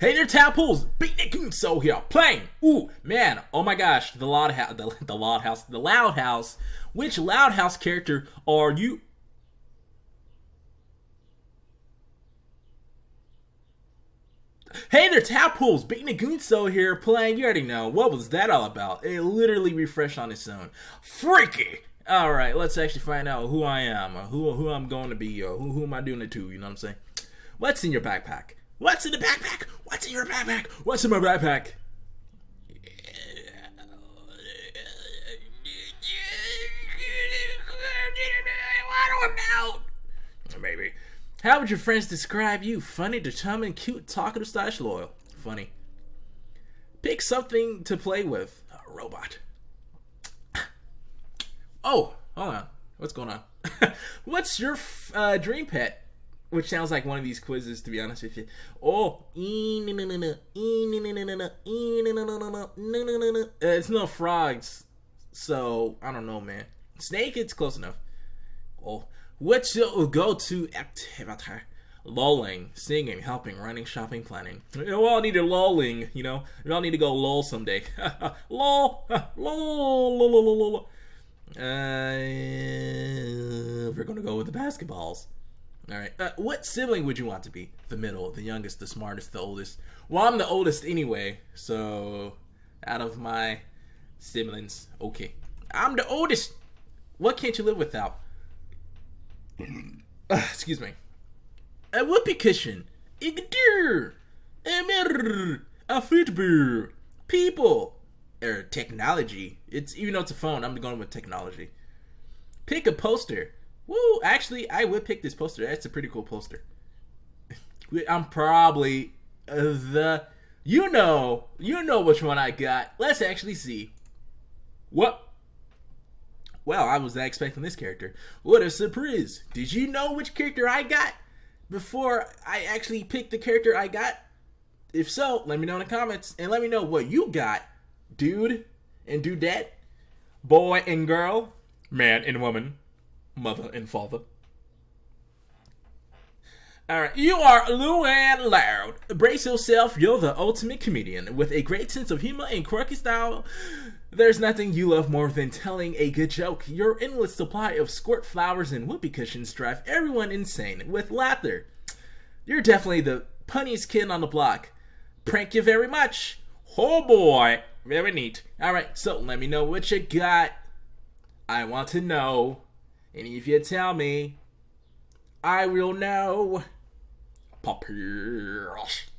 Hey there, Tadpoles! Beatnik so here, playing! Ooh, man, oh my gosh, the Loud House, the, the Loud House, the Loud House. Which Loud House character are you? Hey there, Tadpoles! Beatnik so here, playing, you already know, what was that all about? It literally refreshed on its own. Freaky! Alright, let's actually find out who I am, who, who I'm going to be, or who, who am I doing it to, you know what I'm saying? What's in your backpack? What's in the backpack? What's in your backpack? What's in my backpack? Maybe. How would your friends describe you? Funny, determined, cute, talkative, stylish, loyal. Funny. Pick something to play with. A robot. Oh, hold on. What's going on? What's your uh, dream pet? Which sounds like one of these quizzes, to be honest with you. Oh, it's no frogs, so I don't know, man. Snake, it's close enough. Oh, what's your go-to activity? Lolling, singing, helping, running, shopping, planning. We all need a lolling, you know. We all need to go lol someday. lol, lol, lol, lol, lol. Uh, we're gonna go with the basketballs. All right. Uh, what sibling would you want to be? The middle, the youngest, the smartest, the oldest. Well, I'm the oldest anyway, so out of my siblings, okay. I'm the oldest. What can't you live without? Uh, excuse me. A whoopee cushion. Igdir. Emir. A football. People. Or technology. It's even though it's a phone, I'm going with technology. Pick a poster. Woo! Actually, I would pick this poster. That's a pretty cool poster. I'm probably uh, the. You know, you know which one I got. Let's actually see. What? Well, I was not expecting this character. What a surprise! Did you know which character I got before I actually picked the character I got? If so, let me know in the comments and let me know what you got, dude and dudette, boy and girl, man and woman mother and father. Alright, you are Luan Loud. Brace yourself, you're the ultimate comedian. With a great sense of humor and quirky style, there's nothing you love more than telling a good joke. Your endless supply of squirt flowers and whoopee cushions drive everyone insane with laughter. You're definitely the punniest kid on the block. Prank you very much. Oh boy, very neat. Alright, so let me know what you got. I want to know. And if you tell me, I will know. Papyrus.